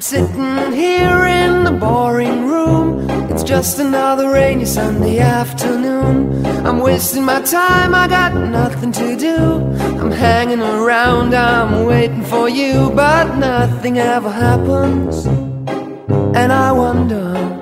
sitting here in the boring room. It's just another rainy Sunday afternoon. I'm wasting my time, I got nothing to do. I'm hanging around, I'm waiting for you, but nothing ever happens. And I wonder.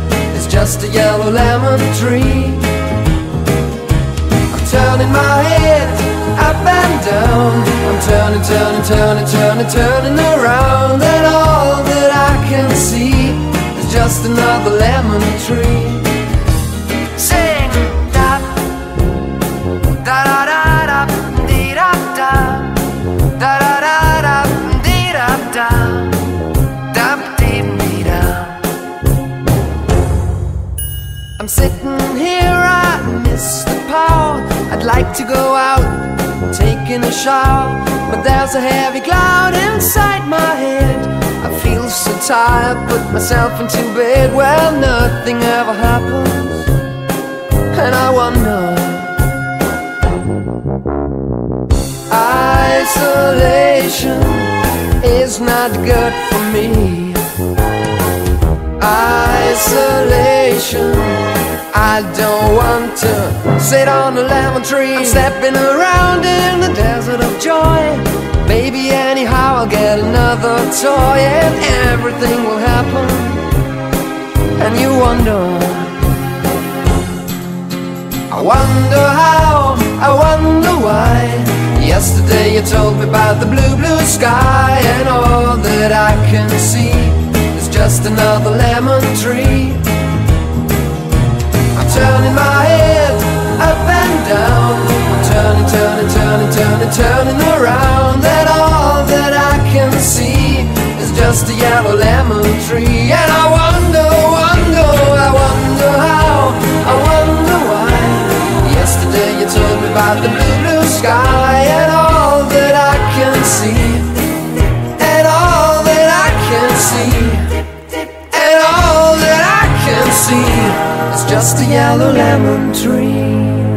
just a yellow lemon tree. I'm turning my head up and down. I'm turning, turning, turning, turning, turning around. And all that I can see is just another lemon tree I'm sitting here, I miss the power. I'd like to go out, taking a shower. But there's a heavy cloud inside my head. I feel so tired, put myself into bed. Well, nothing ever happens. And I wonder Isolation is not good for me. Isolation I don't want to sit on a lemon tree. I'm stepping around in the desert of joy. Maybe anyhow I'll get another toy And everything will happen. And you wonder I wonder how, I wonder why. Yesterday you told me about the blue, blue sky And all that I can see is just another lemon tree turning my head up and down. I'm turning, turning, turning, turning, turning around. And all that I can see is just a yellow lemon tree. And I yellow lemon tree.